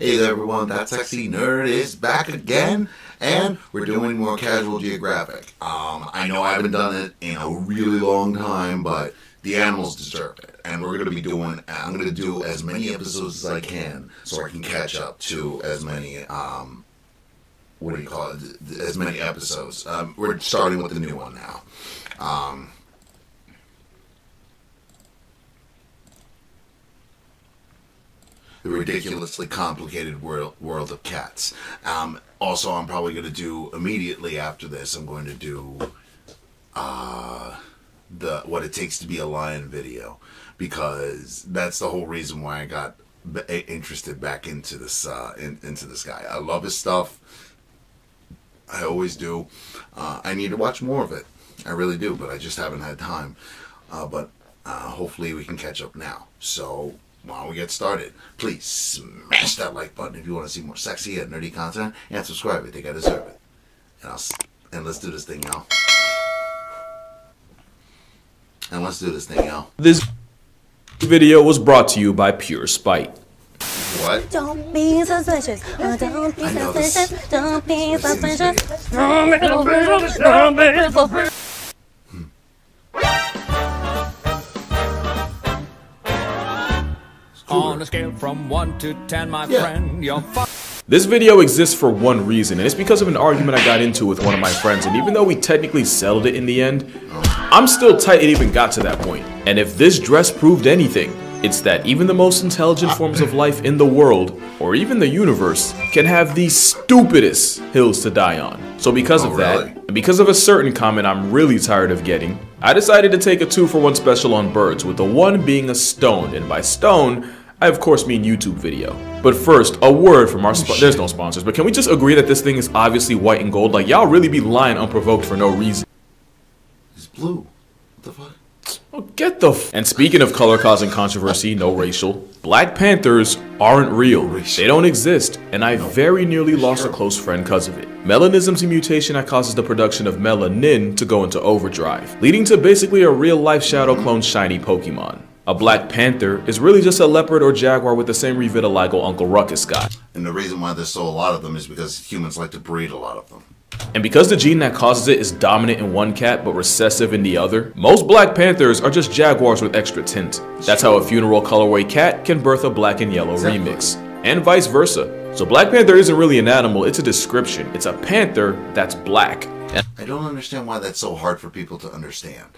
Hey there everyone, that sexy nerd is back again, and we're doing more casual geographic. Um, I know I haven't done it in a really long time, but the animals deserve it, and we're gonna be doing. I'm gonna do as many episodes as I can, so I can catch up to as many. Um, what do you call it? As many episodes. Um, we're starting with the new one now. Um, the ridiculously complicated world world of cats. Um, also, I'm probably going to do immediately after this. I'm going to do uh, the what it takes to be a lion video because that's the whole reason why I got interested back into this uh, in, into this guy. I love his stuff. I always do. Uh, I need to watch more of it. I really do, but I just haven't had time. Uh, but uh, hopefully we can catch up now. So while we get started, please smash that like button if you want to see more sexy and nerdy content, and subscribe. I think I deserve it. And, I'll, and let's do this thing, y'all. And let's do this thing, y'all. This video was brought to you by Pure Spite. What? Don't be suspicious. Oh, don't be I know this. suspicious. Don't be suspicious. Don't be suspicious. Don't be suspicious. On a scale from 1 to 10, my Yeah. friend, you're fu- This video exists for one reason, and it's because of an argument I got into with one of my friends, and even though we technically settled it in the end, I'm still tight it even got to that point. And if this dress proved anything, it's that even the most intelligent forms of life in the world, or even the universe, can have the stupidest hills to die on. So because Oh, of that, really? and because of a certain comment I'm really tired of getting, I decided to take a two for one special on birds, with the one being a stone, and by stone, I of course mean YouTube video. But first, a word from our spo- there's no sponsors, but can we just agree that this thing is obviously white and gold? Like y'all really be lying unprovoked for no reason. It's blue. What the fuck? Oh, get the f- And speaking of color causing controversy, no racial, Black Panthers aren't real. They don't exist, and I very nearly lost a close friend because of it. Melanism's a mutation that causes the production of melanin to go into overdrive, leading to basically a real life Shadow clone shiny Pokemon. A Black Panther is really just a leopard or jaguar with the same revitiligo Uncle Ruckus got. And the reason why there's so a lot of them is because humans like to breed a lot of them. And because the gene that causes it is dominant in one cat but recessive in the other, most Black Panthers are just jaguars with extra tint. That's how a funeral colorway cat can birth a black and yellow Exactly. remix, and vice versa. So Black Panther isn't really an animal, it's a description. It's a panther that's black. I don't understand why that's so hard for people to understand.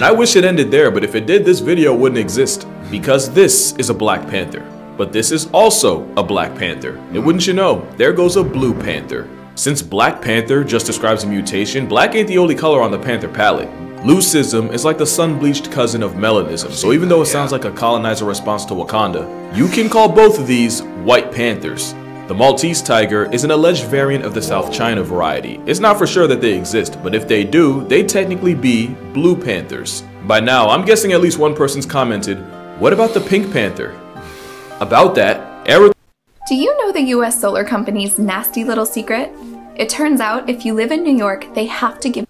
I wish it ended there, but if it did, this video wouldn't exist. Because this is a Black Panther. But this is also a Black Panther. And wouldn't you know, there goes a Blue Panther. Since Black Panther just describes a mutation, black ain't the only color on the Panther palette. Leucism is like the sun-bleached cousin of melanism, so even though it sounds like a colonizer response to Wakanda, you can call both of these White Panthers. The Maltese tiger is an alleged variant of the South China variety. It's not for sure that they exist, but if they do, they technically be Blue Panthers. By now, I'm guessing at least one person's commented, what about the Pink Panther? About that, Eric Do you know the US Solar Company's nasty little secret? It turns out if you live in New York, they have to give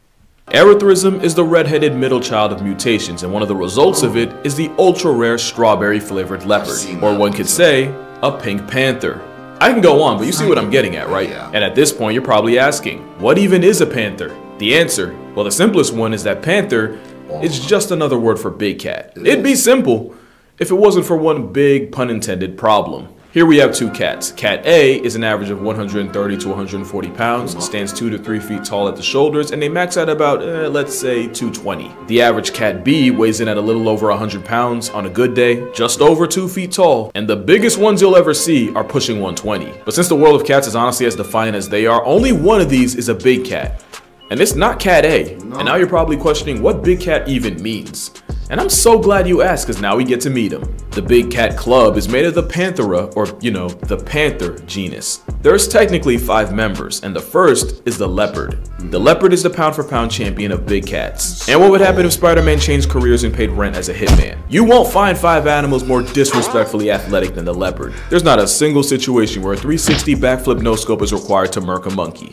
Erythrism is the redheaded middle child of mutations, and one of the results of it is the ultra rare strawberry flavored leopard, or one could say, a pink panther. I can go on, but you see what I'm getting at, right? Yeah. And at this point, you're probably asking, what even is a panther? The answer, well, the simplest one is that panther is just another word for big cat. It'd be simple if it wasn't for one big, pun intended, problem. Here we have two cats. Cat A is an average of 130 to 140 pounds, stands 2 to 3 feet tall at the shoulders, and they max out about, uh, let's say, 220. The average cat B weighs in at a little over 100 pounds on a good day, just over 2 feet tall, and the biggest ones you'll ever see are pushing 120. But since the world of cats is honestly as defiant as they are, only one of these is a big cat. And it's not Cat A. And now you're probably questioning what Big Cat even means. And I'm so glad you asked because now we get to meet him. The Big Cat Club is made of the Panthera, or you know, the panther genus. There's technically five members, and the first is the leopard. The leopard is the pound for pound champion of big cats. And what would happen if Spider-Man changed careers and paid rent as a hitman? You won't find five animals more disrespectfully athletic than the leopard. There's not a single situation where a 360 backflip no scope is required to murk a monkey.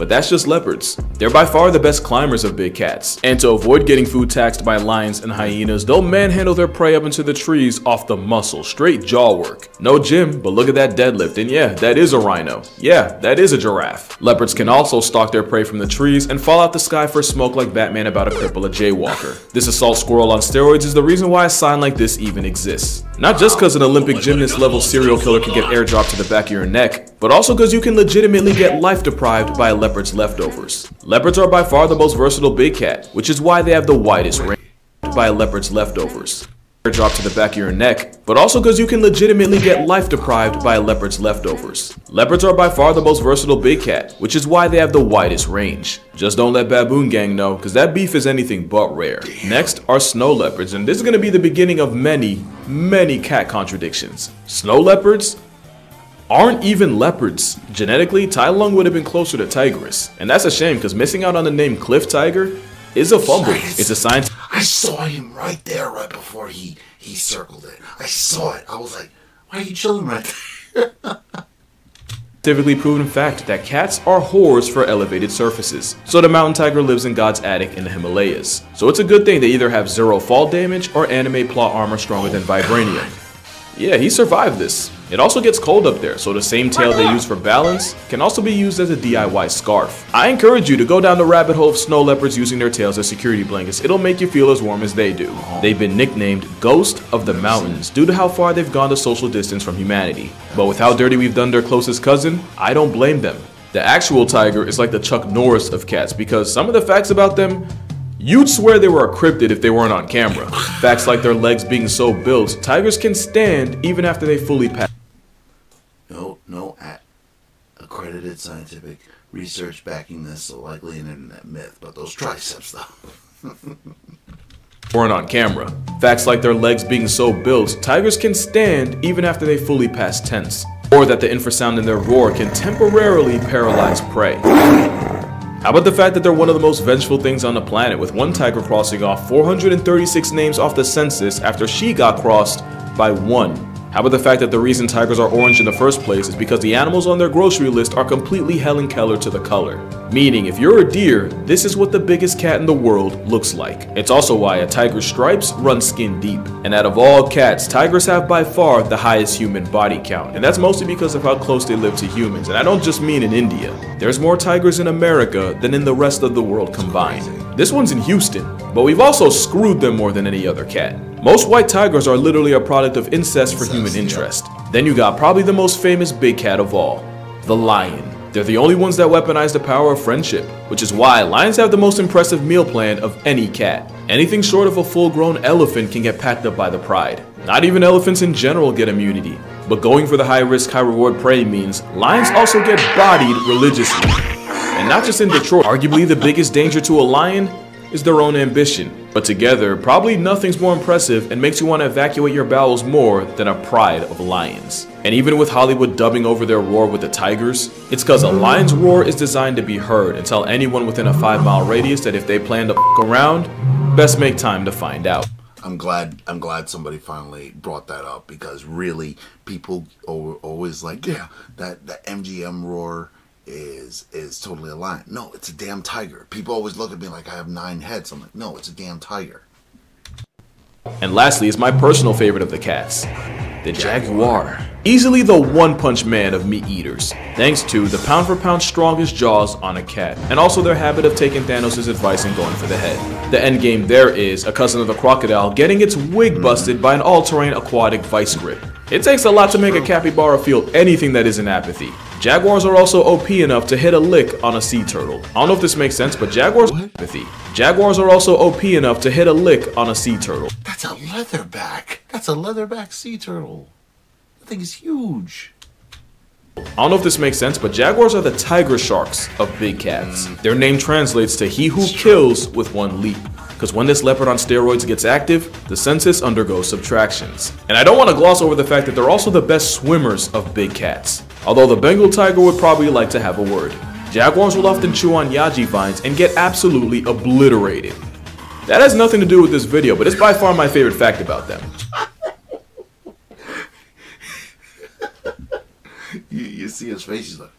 But that's just leopards. They're by far the best climbers of big cats. And to avoid getting food taxed by lions and hyenas, they'll manhandle their prey up into the trees off the muscle, straight jaw work. No gym, but look at that deadlift, and yeah, that is a rhino. Yeah, that is a giraffe. Leopards can also stalk their prey from the trees and fall out the sky for smoke like Batman about to cripple a jaywalker. This assault squirrel on steroids is the reason why a sign like this even exists. Not just because an Olympic gymnast level serial killer can get airdropped to the back of your neck, but also because you can legitimately get life deprived by a leopard's leftovers. Leopards are by far the most versatile big cat, which is why they have the widest range by a leopard's leftovers. Airdrop to the back of your neck, but also because you can legitimately get life deprived by a leopard's leftovers. Leopards are by far the most versatile big cat, which is why they have the widest range. Just don't let Baboon Gang know, because that beef is anything but rare. Next are snow leopards, and this is going to be the beginning of many, many cat contradictions. Snow leopards aren't even leopards. Genetically, Tai Lung would have been closer to Tigress, and that's a shame because missing out on the name Cliff Tiger is a fumble. It's a science I saw him right there, right before he he circled it. I saw it. I was like, why are you chilling right there? Typically proven fact that cats are whores for elevated surfaces. So the mountain tiger lives in God's attic in the Himalayas. So it's a good thing they either have zero fall damage or anime plot armor stronger than oh, vibranium. Yeah, he survived this. It also gets cold up there, so the same tail they use for balance can also be used as a DIY scarf. I encourage you to go down the rabbit hole of snow leopards using their tails as security blankets. It'll make you feel as warm as they do. They've been nicknamed Ghost of the Mountains due to how far they've gone to social distance from humanity. But with how dirty we've done their closest cousin, I don't blame them. The actual tiger is like the Chuck Norris of cats because some of the facts about them You'd swear they were a cryptid if they weren't on camera. Facts like their legs being so built, tigers can stand even after they fully pass. No, no at accredited scientific research backing this, so likely an internet myth. But those triceps, though. weren't on camera. Facts like their legs being so built, tigers can stand even after they fully pass tense. Or that the infrasound in their roar can temporarily paralyze prey. How about the fact that they're one of the most vengeful things on the planet, with one tiger crossing off 436 names off the census after she got crossed by one. How about the fact that the reason tigers are orange in the first place is because the animals on their grocery list are completely Helen Keller to the color. Meaning, if you're a deer, this is what the biggest cat in the world looks like. It's also why a tiger's stripes run skin deep. And out of all cats, tigers have by far the highest human body count. And that's mostly because of how close they live to humans. And I don't just mean in India. There's more tigers in America than in the rest of the world combined. This one's in Houston, but we've also screwed them more than any other cat. Most white tigers are literally a product of incest for human interest. Then you got probably the most famous big cat of all, the lion. They're the only ones that weaponize the power of friendship, which is why lions have the most impressive meal plan of any cat. Anything short of a full-grown elephant can get packed up by the pride. Not even elephants in general get immunity, but going for the high-risk, high-reward prey means lions also get bodied religiously. And not just in Detroit, arguably the biggest danger to a lion is their own ambition. But together, probably nothing's more impressive and makes you want to evacuate your bowels more than a pride of lions. And even with Hollywood dubbing over their roar with the tigers, it's cause a lion's roar is designed to be heard and tell anyone within a 5 mile radius that if they plan to f around, best make time to find out. I'm glad. I'm glad somebody finally brought that up because really, people are always like, yeah, that that MGM roar is is totally a lion. No, it's a damn tiger. People always look at me like I have nine heads. I'm like, no, it's a damn tiger. And lastly is my personal favorite of the cats, the jaguar. Easily the one punch man of meat eaters, thanks to the pound for pound strongest jaws on a cat, and also their habit of taking Thanos' advice and going for the head. The end game there is a cousin of the crocodile getting its wig mm-hmm. busted by an all-terrain aquatic vice grip. It takes a lot to make a capybara feel anything that isn't apathy. Jaguars are also OP enough to hit a lick on a sea turtle. I don't know if this makes sense, but Jaguars apathy. Jaguars are also OP enough to hit a lick on a sea turtle. That's a leatherback. That's a leatherback sea turtle. That thing is huge. I don't know if this makes sense, but jaguars are the tiger sharks of big cats. Mm. Their name translates to he who kills with one leap. Because when this leopard on steroids gets active, the census undergoes subtractions. And I don't want to gloss over the fact that they're also the best swimmers of big cats. Although the Bengal tiger would probably like to have a word. Jaguars will often chew on yage vines and get absolutely obliterated. That has nothing to do with this video, but it's by far my favorite fact about them. You, you see his face. He's like,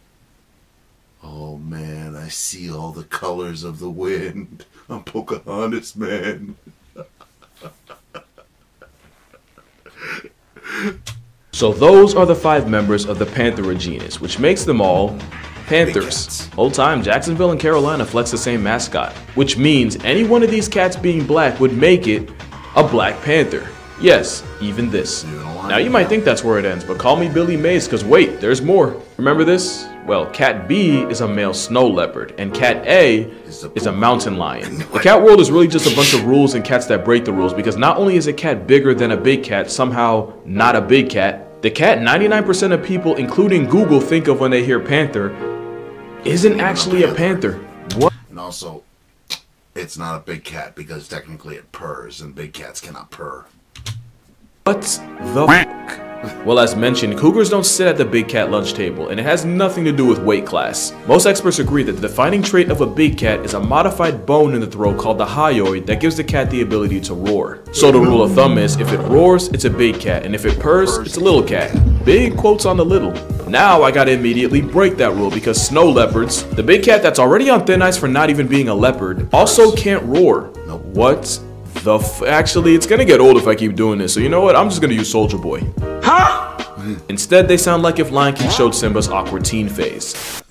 Oh man, I see all the colors of the wind. I'm Pocahontas, man. So those are the five members of the Panthera genus, which makes them all Panthers. Old time, Jacksonville and Carolina flex the same mascot, which means any one of these cats being black would make it a Black Panther. Yes, even this. You don't want Now you might think that's where it ends, but call me Billy Mays, cause wait, there's more. Remember this? Well, cat B is a male snow leopard, and cat a is a mountain lion. The cat world is really just a bunch of rules and cats that break the rules, because not only is a cat bigger than a big cat, somehow not a big cat, the cat 99% of people, including Google, think of when they hear panther, isn't actually a panther. What? And also, it's not a big cat because technically it purrs, and big cats cannot purr. What the f- Well, as mentioned, cougars don't sit at the big cat lunch table, and it has nothing to do with weight class. Most experts agree that the defining trait of a big cat is a modified bone in the throat called the hyoid that gives the cat the ability to roar. So the rule of thumb is, if it roars, it's a big cat, and if it purrs, it's a little cat. Big quotes on the little. Now I gotta immediately break that rule because snow leopards, the big cat that's already on thin ice for not even being a leopard, also can't roar. What the f- Actually, it's gonna get old if I keep doing this, so you know what? I'm just gonna use Soldier Boy. Huh? Instead, they sound like if Lion King showed Simba's awkward teen phase.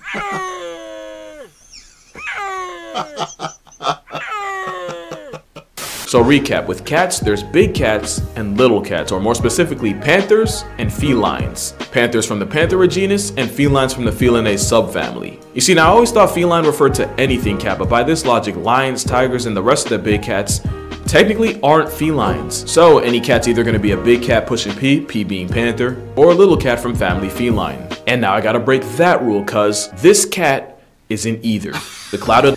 So recap, with cats, there's big cats and little cats, or more specifically, panthers and felines. Panthers from the Panthera genus and felines from the Felinae subfamily. You see, now I always thought feline referred to anything cat, but by this logic, lions, tigers, and the rest of the big cats technically aren't felines. So any cat's either gonna be a big cat pushing P, P being panther, or a little cat from family feline. And now I gotta break that rule, cuz this cat isn't either. The clouded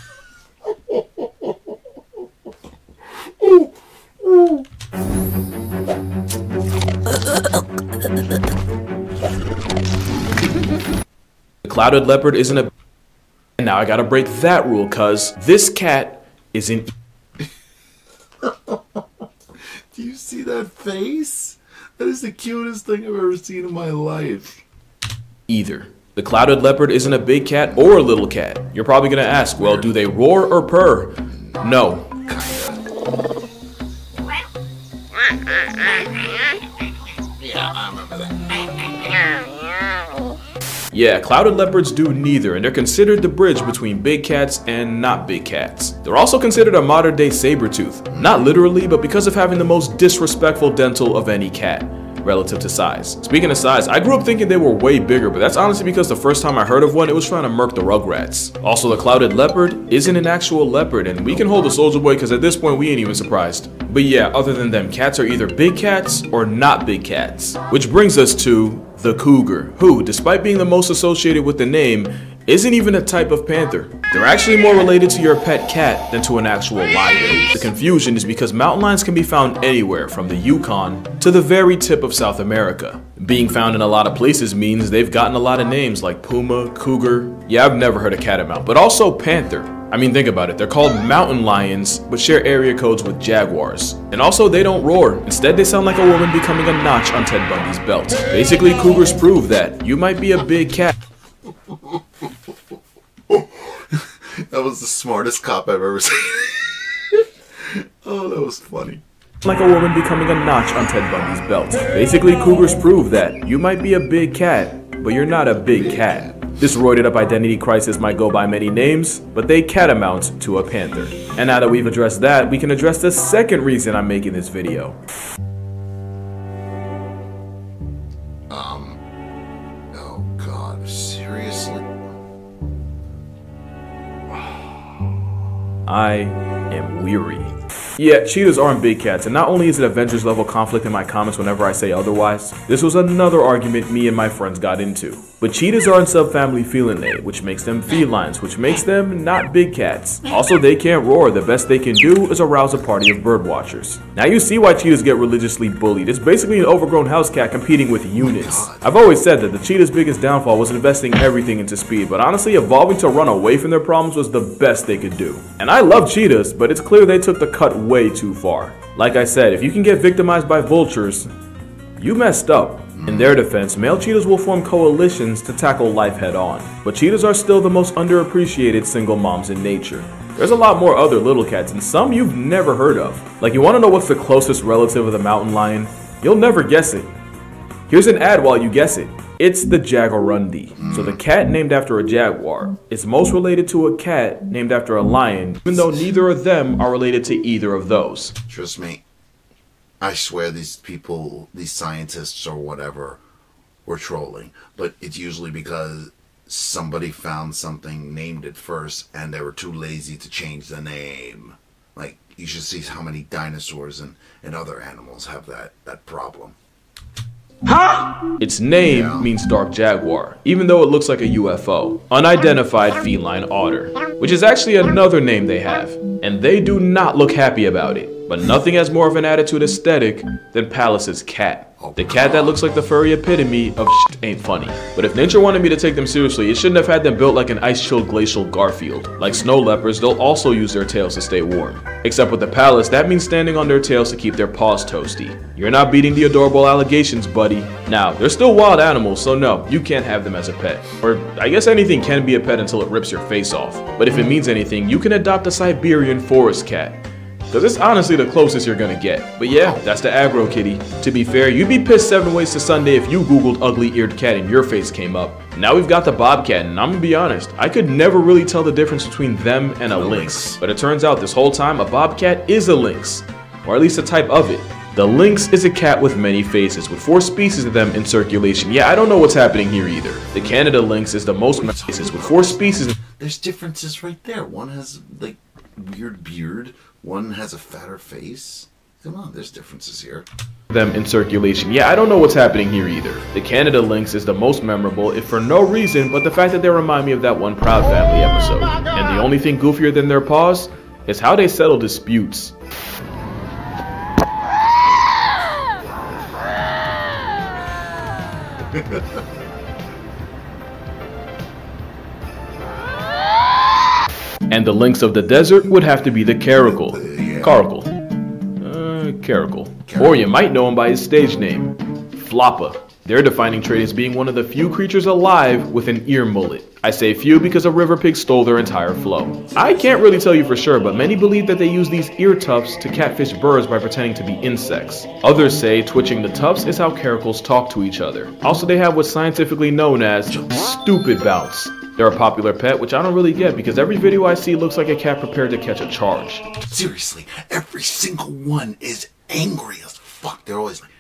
The clouded leopard isn't a. And now I gotta break that rule, cuz this cat isn't Do you see that face? That is the cutest thing I've ever seen in my life. either. The clouded leopard isn't a big cat or a little cat. You're probably gonna ask, well, do they roar or purr? No. Yeah, clouded leopards do neither, and they're considered the bridge between big cats and not big cats. They're also considered a modern day saber tooth. Not literally, but because of having the most disrespectful dental of any cat. Relative to size. Speaking of size, I grew up thinking they were way bigger, but that's honestly because the first time I heard of one, it was trying to murk the Rugrats. Also, the clouded leopard isn't an actual leopard, and we can hold the soldier boy because at this point we ain't even surprised. But yeah, other than them, cats are either big cats or not big cats. Which brings us to the cougar, who, despite being the most associated with the name, isn't even a type of panther. They're actually more related to your pet cat than to an actual lion. The confusion is because mountain lions can be found anywhere from the Yukon to the very tip of South America. Being found in a lot of places means they've gotten a lot of names like puma, cougar. Yeah, I've never heard of catamount, but also panther. I mean, think about it. They're called mountain lions, but share area codes with jaguars. And also, they don't roar. Instead, they sound like a woman becoming a notch on Ted Bundy's belt. Basically, cougars prove that you might be a big cat. That was the smartest cop I've ever seen. oh, that was funny. like a woman becoming a notch on Ted Bundy's belt. Basically, cougars prove that you might be a big cat, but you're not a big cat. This roided up identity crisis might go by many names, but they catamount to a panther. And now that we've addressed that, we can address the second reason I'm making this video. Um, oh God, seriously? I am weary. Yeah, cheetahs aren't big cats, and not only is it Avengers level conflict in my comments whenever I say otherwise, this was another argument me and my friends got into. But cheetahs are in subfamily Felinae, which makes them felines, which makes them not big cats. Also, they can't roar, the best they can do is arouse a party of bird watchers. Now you see why cheetahs get religiously bullied. It's basically an overgrown house cat competing with units. I've always said that the cheetah's biggest downfall was investing everything into speed, but honestly, evolving to run away from their problems was the best they could do. And I love cheetahs, but it's clear they took the cut way too far. Like I said, if you can get victimized by vultures, you messed up. In their defense, male cheetahs will form coalitions to tackle life head on, but cheetahs are still the most underappreciated single moms in nature. There's a lot more other little cats, and some you've never heard of. Like, you wanna know what's the closest relative of the mountain lion? You'll never guess it. Here's an ad while you guess it. It's the Jaguarundi. So the hmm. cat named after a jaguar is most related to a cat named after a lion, even though neither of them are related to either of those. Trust me, I swear these people, these scientists or whatever, were trolling. But it's usually because somebody found something, named it first, and they were too lazy to change the name. Like, you should see how many dinosaurs and, and other animals have that, that problem. Its name Yeah. means dark jaguar, even though it looks like a UFO. Unidentified feline otter, which is actually another name they have, and they do not look happy about it. But nothing has more of an attitude aesthetic than Pallas's cat. The cat that looks like the furry epitome of shit ain't funny. But if nature wanted me to take them seriously, it shouldn't have had them built like an ice-chilled glacial Garfield. Like snow leopards, they'll also use their tails to stay warm. Except with the Palace, that means standing on their tails to keep their paws toasty. You're not beating the adorable allegations, buddy. Now, they're still wild animals, so no, you can't have them as a pet. Or, I guess anything can be a pet until it rips your face off. But if it means anything, you can adopt a Siberian forest cat. Cause it's honestly the closest you're gonna get. But yeah, that's the aggro kitty. To be fair, you'd be pissed seven ways to Sunday if you googled ugly eared cat and your face came up. Now we've got the bobcat, and I'm gonna be honest, I could never really tell the difference between them and a lynx. But it turns out this whole time a bobcat is a lynx, or at least a type of it. The lynx is a cat with many faces, with four species of them in circulation. Yeah, I don't know what's happening here either. The Canada lynx is the most faces, with four species There's differences right there. One has, like, weird beard. One has a fatter face. Come on, there's differences here. them in circulation. Yeah, I don't know what's happening here either. The Canada Lynx is the most memorable, if for no reason but the fact that they remind me of that one Proud Family oh episode. And the only thing goofier than their paws is how they settle disputes. And the lynx of the desert would have to be the caracal. Caracal. Uh, Caracal. Or you might know him by his stage name, Floppa. Their defining trait is being one of the few creatures alive with an ear mullet. I say few because a river pig stole their entire flow. I can't really tell you for sure, but many believe that they use these ear tufts to catfish birds by pretending to be insects. Others say twitching the tufts is how caracals talk to each other. Also, they have what's scientifically known as stupid bounce. They're a popular pet, which I don't really get because every video I see looks like a cat prepared to catch a charge. Seriously, every single one is angry as fuck. They're always like,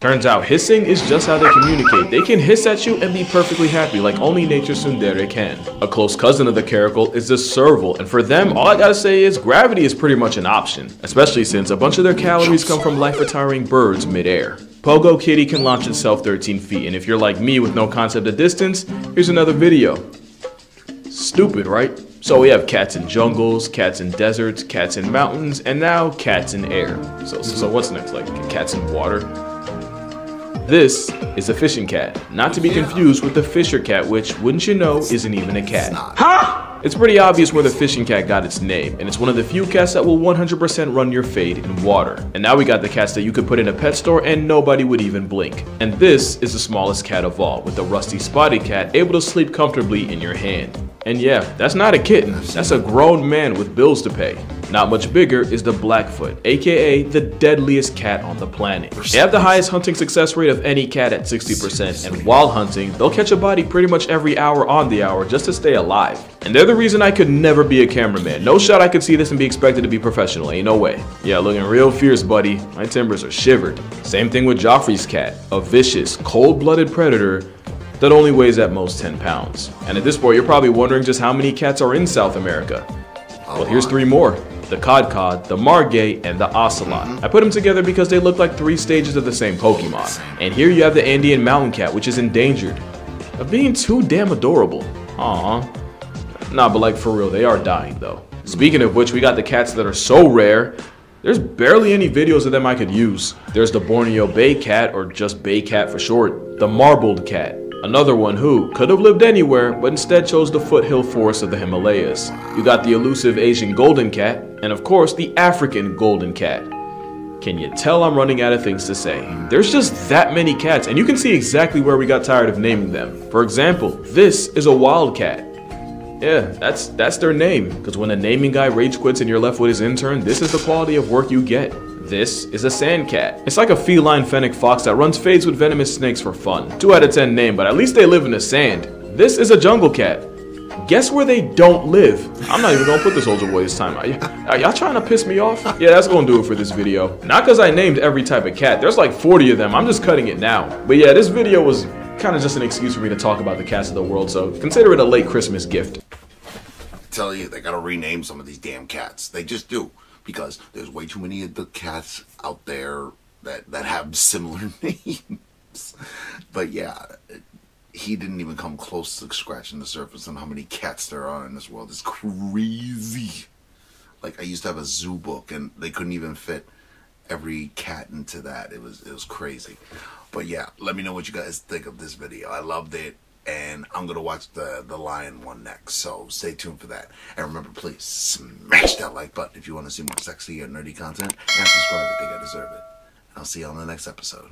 Turns out hissing is just how they communicate. They can hiss at you and be perfectly happy like only nature tsundere can. A close cousin of the caracal is the serval, and for them, all I gotta say is gravity is pretty much an option, especially since a bunch of their calories come from life-retiring birds mid-air. Pogo Kitty can launch itself 13 feet, and if you're like me with no concept of distance, here's another video. Stupid, right? So we have cats in jungles, cats in deserts, cats in mountains, and now cats in air. So, so, so what's next? Like cats in water? This is a fishing cat, not to be confused with the fisher cat, which, wouldn't you know, isn't even a cat. not. It's pretty obvious where the fishing cat got its name, and it's one of the few cats that will 100% run your fade in water. And now we got the cats that you could put in a pet store and nobody would even blink. And this is the smallest cat of all, with the rusty spotted cat able to sleep comfortably in your hand. And yeah, that's not a kitten, that's a grown man with bills to pay. Not much bigger is the Blackfoot, aka the deadliest cat on the planet. They have the highest hunting success rate of any cat at 60%, and while hunting, they'll catch a body pretty much every hour on the hour just to stay alive. And they're the reason I could never be a cameraman. No shot I could see this and be expected to be professional, ain't no way. Yeah, looking real fierce, buddy. My timbers are shivered. Same thing with Geoffroy's cat, a vicious, cold-blooded predator that only weighs at most 10 pounds. And at this point, you're probably wondering just how many cats are in South America. Well, here's three more. The Kodkod, the Margay, and the Ocelot. Mm-hmm. I put them together because they look like three stages of the same Pokemon. And here you have the Andean Mountain Cat, which is endangered of being too damn adorable. Aww. Nah, but like for real, they are dying though. Mm-hmm. Speaking of which, we got the cats that are so rare, there's barely any videos of them I could use. There's the Borneo Bay Cat, or just Bay Cat for short, the Marbled Cat. Another one who could have lived anywhere, but instead chose the foothill forests of the Himalayas. You got the elusive Asian Golden Cat, and of course the African Golden Cat. Can you tell I'm running out of things to say? There's just that many cats, and you can see exactly where we got tired of naming them. For example, this is a wildcat. Yeah, that's that's their name. Because when a naming guy rage quits and you're left with his intern, this is the quality of work you get. This is a sand cat. It's like a feline fennec fox that runs fades with venomous snakes for fun. 2 out of 10 name, but at least they live in the sand. This is a jungle cat. Guess where they don't live? I'm not even gonna put this Soldier Boy this time. Are, are y'all trying to piss me off? Yeah, that's gonna do it for this video. Not because I named every type of cat. There's like 40 of them. I'm just cutting it now. But yeah, this video was kind of just an excuse for me to talk about the cats of the world, so consider it a late Christmas gift. I tell you, they gotta rename some of these damn cats. They just do. Because there's way too many of the cats out there that, that have similar names. But yeah, he didn't even come close to scratching the surface on how many cats there are in this world. It's crazy. Like I used to have a zoo book and they couldn't even fit every cat into that. It was it was crazy. But yeah, let me know what you guys think of this video. I loved it and I'm gonna watch the the lion one next. So stay tuned for that. And remember, please smash that like button if you want to see more sexy and nerdy content, and subscribe if you think I deserve it. And I'll see you on the next episode.